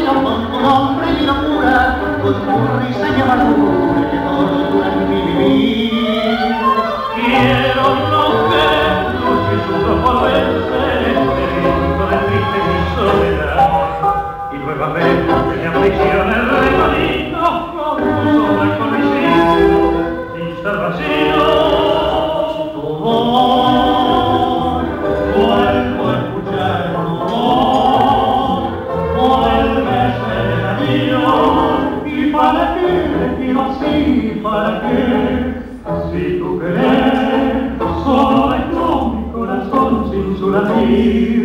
un hombre y locura, con un risa y amargura que tortura en mi vivir. así para qué, si tú querés, soy con mi corazón sin su latir.